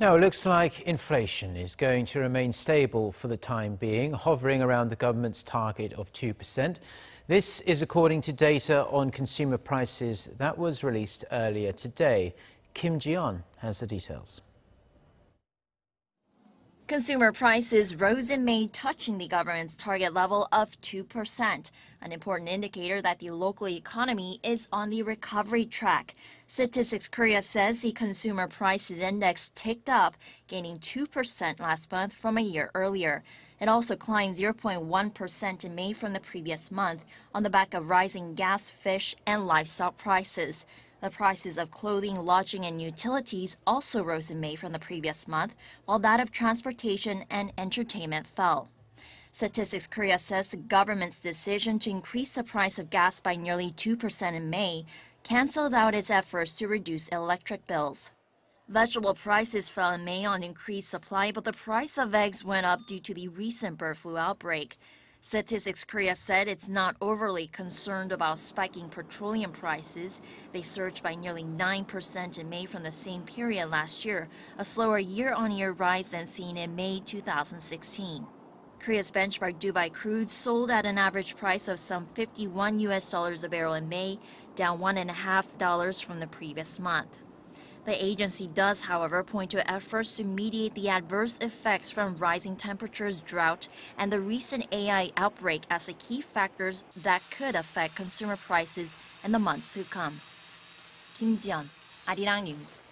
Now, it looks like inflation is going to remain stable for the time being, hovering around the government's target of 2%. This is according to data on consumer prices that was released earlier today. Kim Ji-yeon has the details. Consumer prices rose in May, touching the government's target level of 2%, an important indicator that the local economy is on the recovery track. Statistics Korea says the consumer prices index ticked up, gaining 2% last month from a year earlier. It also climbed 0.1% in May from the previous month on the back of rising gas, fish, and livestock prices. The prices of clothing, lodging, and utilities also rose in May from the previous month, while that of transportation and entertainment fell. Statistics Korea says the government's decision to increase the price of gas by nearly 2% in May canceled out its efforts to reduce electric bills. Vegetable prices fell in May on increased supply, but the price of eggs went up due to the recent bird flu outbreak. Statistics Korea said it's not overly concerned about spiking petroleum prices. They surged by nearly 9% in May from the same period last year, a slower year on year rise than seen in May 2016. Korea's benchmark Dubai crude sold at an average price of some 51 US dollars a barrel in May, down one and a half dollars from the previous month. The agency does, however, point to efforts to mediate the adverse effects from rising temperatures, drought, and the recent AI outbreak as the key factors that could affect consumer prices in the months to come. Kim Ji-yeon, Arirang News.